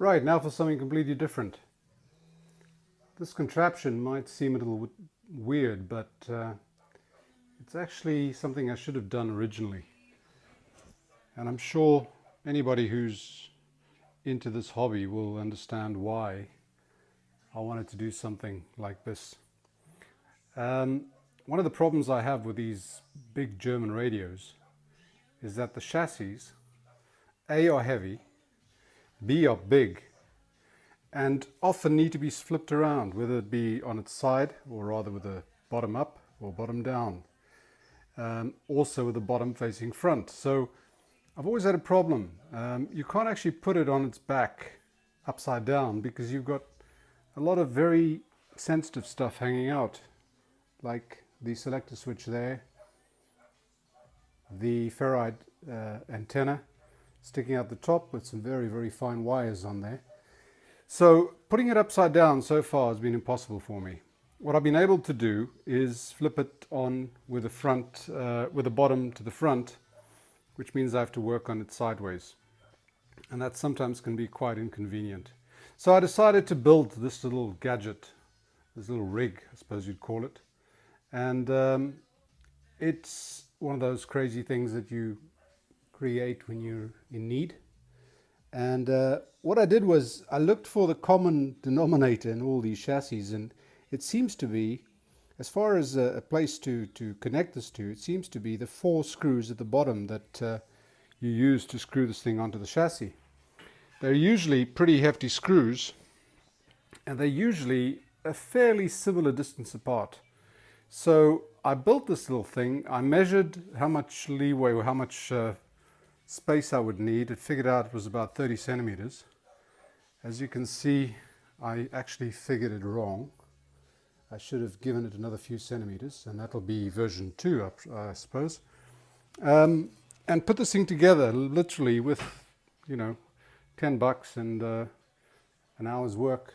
Right, now for something completely different. This contraption might seem a little weird, but uh, it's actually something I should have done originally. And I'm sure anybody who's into this hobby will understand why I wanted to do something like this. Um, one of the problems I have with these big German radios is that the chassis, A, are heavy, B, are big, and often need to be flipped around, whether it be on its side, or rather with the bottom up or bottom down. Um, also with the bottom facing front. So I've always had a problem. Um, you can't actually put it on its back upside down because you've got a lot of very sensitive stuff hanging out, like the selector switch there, the ferrite uh, antenna sticking out the top with some very, very fine wires on there. So putting it upside down so far has been impossible for me. What I've been able to do is flip it on with the front, uh, with the bottom to the front, which means I have to work on it sideways. And that sometimes can be quite inconvenient. So I decided to build this little gadget, this little rig, I suppose you'd call it. And um, it's one of those crazy things that you create when you're in need. And uh, what I did was I looked for the common denominator in all these chassis and it seems to be, as far as a, a place to, to connect this to, it seems to be the four screws at the bottom that uh, you use to screw this thing onto the chassis. They're usually pretty hefty screws and they're usually a fairly similar distance apart. So I built this little thing. I measured how much leeway or how much uh, space I would need. It figured out it was about 30 centimeters. As you can see, I actually figured it wrong. I should have given it another few centimeters, and that'll be version 2, I suppose. Um, and put this thing together, literally with, you know, 10 bucks and uh, an hour's work.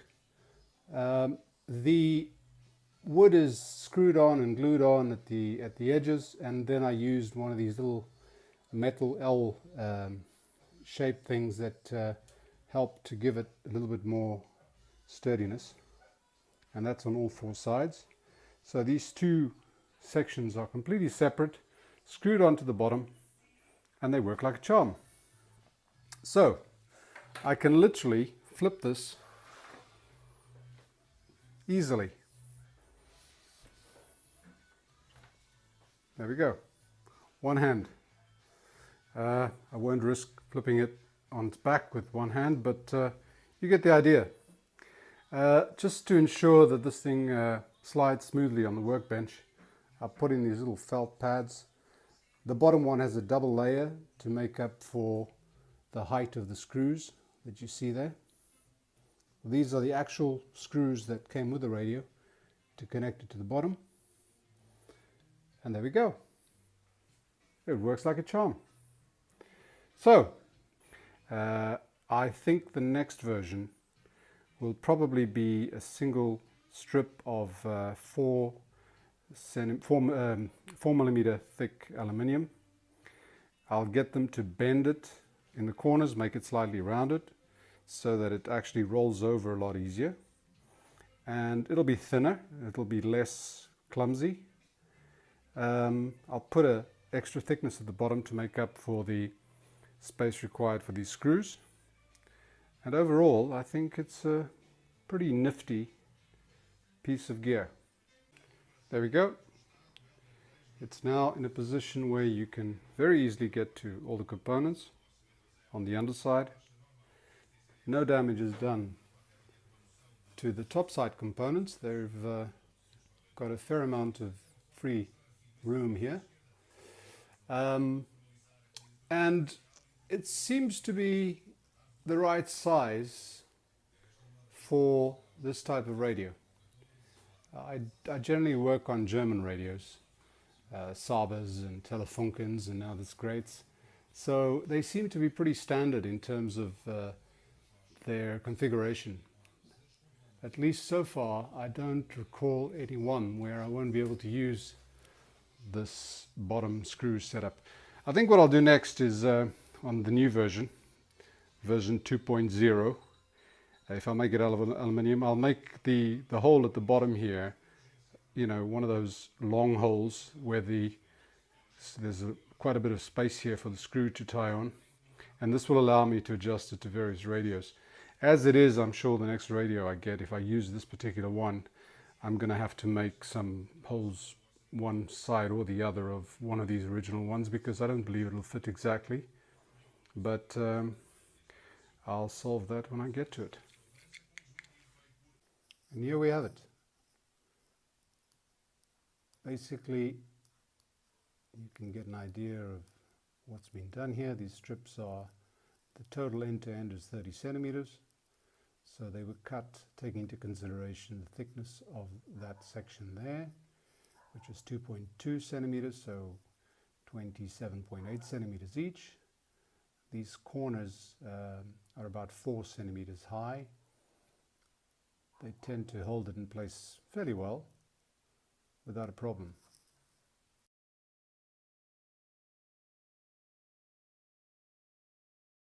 Um, the wood is screwed on and glued on at the at the edges and then I used one of these little metal L um, shaped things that uh, help to give it a little bit more sturdiness and that's on all four sides so these two sections are completely separate screwed onto the bottom and they work like a charm so I can literally flip this easily There we go. One hand. Uh, I won't risk flipping it on its back with one hand, but uh, you get the idea. Uh, just to ensure that this thing uh, slides smoothly on the workbench, I put in these little felt pads. The bottom one has a double layer to make up for the height of the screws that you see there. These are the actual screws that came with the radio to connect it to the bottom. And there we go. It works like a charm. So, uh, I think the next version will probably be a single strip of uh, four, four, um, four millimeter thick aluminium. I'll get them to bend it in the corners, make it slightly rounded so that it actually rolls over a lot easier. And it'll be thinner, it'll be less clumsy um, I'll put an extra thickness at the bottom to make up for the space required for these screws. And overall, I think it's a pretty nifty piece of gear. There we go. It's now in a position where you can very easily get to all the components on the underside. No damage is done to the top side components. They've uh, got a fair amount of free room here. Um, and it seems to be the right size for this type of radio. I, I generally work on German radios, uh, Sabas and Telefunkens and now this Graetz. So they seem to be pretty standard in terms of uh, their configuration. At least so far, I don't recall any one where I won't be able to use this bottom screw setup. I think what I'll do next is uh, on the new version, version 2.0, if I make it out of aluminium, I'll make the, the hole at the bottom here, you know, one of those long holes where the there's a, quite a bit of space here for the screw to tie on. And this will allow me to adjust it to various radios. As it is, I'm sure the next radio I get, if I use this particular one, I'm going to have to make some holes one side or the other of one of these original ones because I don't believe it'll fit exactly. But um, I'll solve that when I get to it. And here we have it. Basically, you can get an idea of what's been done here. These strips are, the total end to end is 30 centimeters. So they were cut taking into consideration the thickness of that section there, which is 2.2 centimeters, so 27.8 centimeters each. These corners um, are about 4 centimeters high. They tend to hold it in place fairly well without a problem.